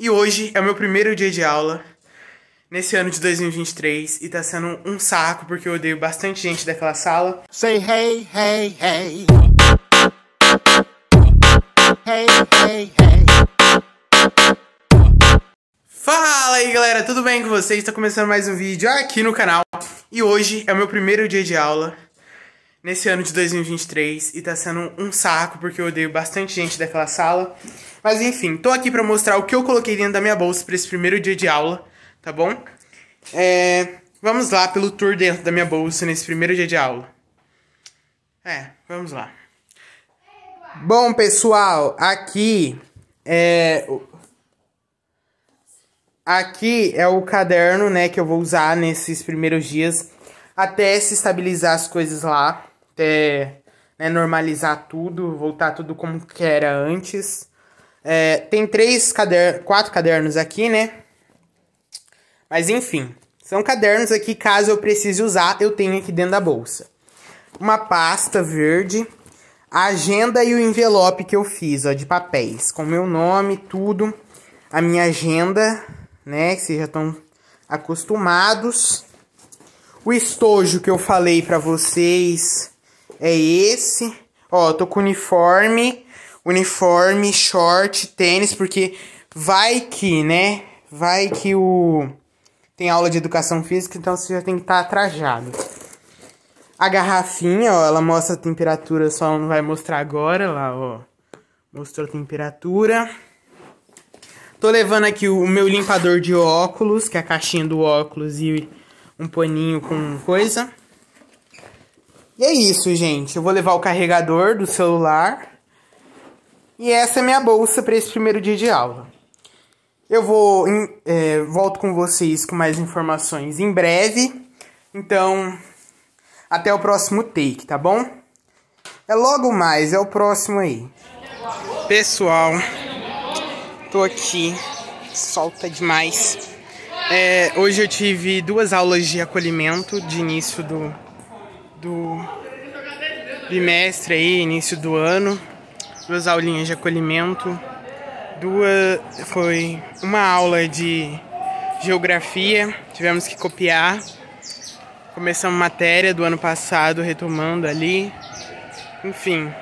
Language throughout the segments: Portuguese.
E hoje é o meu primeiro dia de aula nesse ano de 2023 e tá sendo um saco porque eu odeio bastante gente daquela sala. Say hey, hey, hey. Hey, hey, hey. Fala aí galera, tudo bem com vocês? Tá começando mais um vídeo aqui no canal e hoje é o meu primeiro dia de aula nesse ano de 2023 e tá sendo um saco porque eu odeio bastante gente daquela sala. Mas enfim, tô aqui pra mostrar o que eu coloquei dentro da minha bolsa pra esse primeiro dia de aula, tá bom? É, vamos lá pelo tour dentro da minha bolsa nesse primeiro dia de aula. É, vamos lá. Bom, pessoal, aqui é Aqui é o caderno, né, que eu vou usar nesses primeiros dias até se estabilizar as coisas lá, até né, normalizar tudo, voltar tudo como que era antes. É, tem três cadernos, quatro cadernos aqui, né? Mas enfim, são cadernos aqui, caso eu precise usar, eu tenho aqui dentro da bolsa. Uma pasta verde, a agenda e o envelope que eu fiz, ó, de papéis, com meu nome, tudo, a minha agenda, né, que vocês já estão acostumados. O estojo que eu falei pra vocês é esse. Ó, tô com uniforme, uniforme, short, tênis, porque vai que, né? Vai que o tem aula de educação física, então você já tem que estar tá trajado. A garrafinha, ó, ela mostra a temperatura, só não vai mostrar agora, lá, ó. Mostrou a temperatura. Tô levando aqui o meu limpador de óculos, que é a caixinha do óculos e um paninho com coisa. E é isso, gente. Eu vou levar o carregador do celular. E essa é minha bolsa para esse primeiro dia de aula. Eu vou é, volto com vocês com mais informações em breve. Então, até o próximo take, tá bom? É logo mais, é o próximo aí. Pessoal, tô aqui. Solta demais. É, hoje eu tive duas aulas de acolhimento de início do, do bimestre aí, início do ano. Duas aulinhas de acolhimento duas foi uma aula de geografia, tivemos que copiar. Começamos matéria do ano passado, retomando ali. Enfim,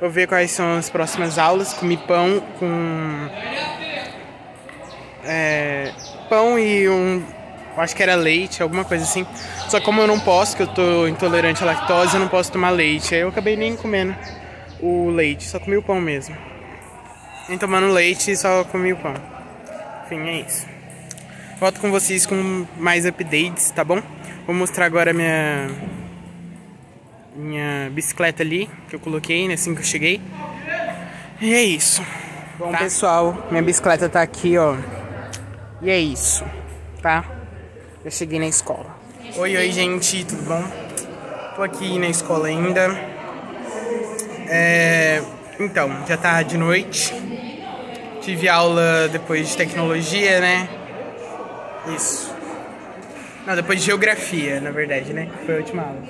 vou ver quais são as próximas aulas. Comi pão com é, pão e um, acho que era leite, alguma coisa assim. Só como eu não posso, que eu tô intolerante à lactose, eu não posso tomar leite. Aí eu acabei nem comendo o leite, só comi o pão mesmo nem tomando leite e só comi o pão. Enfim, é isso. Volto com vocês com mais updates, tá bom? Vou mostrar agora minha minha bicicleta ali que eu coloquei né, assim que eu cheguei. E é isso. Bom, tá? pessoal, minha bicicleta tá aqui, ó. E é isso, tá? Eu cheguei na escola. Oi, oi, gente, tudo bom? Tô aqui na escola ainda. É, então, já tá de noite. Tive aula depois de tecnologia, né? Isso. Não, depois de geografia, na verdade, né? Foi a última aula.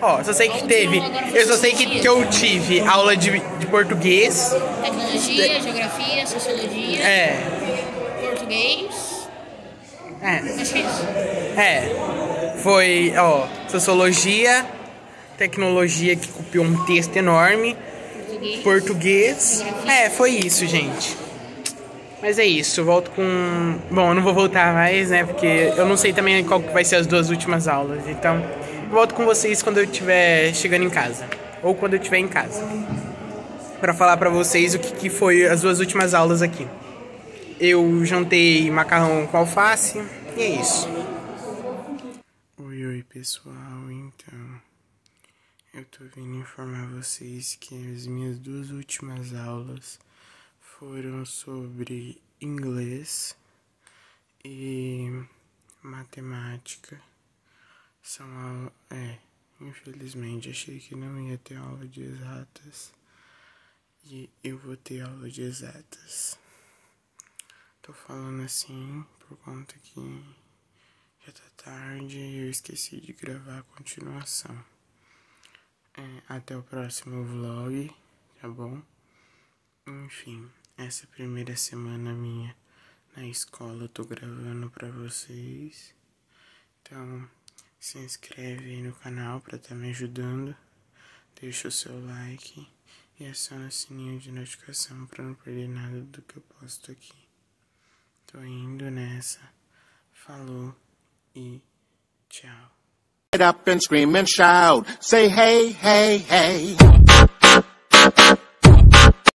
Ó, só sei que teve. Eu só sei que, que eu tive aula de, de português. Tecnologia, de... geografia, sociologia. É. Português. É. Acho que é isso. É. Foi, ó, sociologia, tecnologia que copiou um texto enorme. Português. Português. É, foi isso, gente. Mas é isso, volto com. Bom, eu não vou voltar mais, né? Porque eu não sei também qual que vai ser as duas últimas aulas. Então, volto com vocês quando eu estiver chegando em casa. Ou quando eu estiver em casa. Pra falar pra vocês o que, que foi as duas últimas aulas aqui. Eu jantei macarrão com alface. E é isso. Oi, oi, pessoal. Então. Eu tô vindo informar vocês que as minhas duas últimas aulas foram sobre inglês e matemática. São aulas. É, infelizmente achei que não ia ter aula de exatas. E eu vou ter aula de exatas. Tô falando assim por conta que já tá tarde e eu esqueci de gravar a continuação. É, até o próximo vlog, tá bom? Enfim, essa primeira semana minha na escola eu tô gravando pra vocês. Então, se inscreve aí no canal pra tá me ajudando. Deixa o seu like e aciona o sininho de notificação pra não perder nada do que eu posto aqui. Tô indo nessa. Falou e tchau. Get up and scream and shout. Say hey, hey, hey.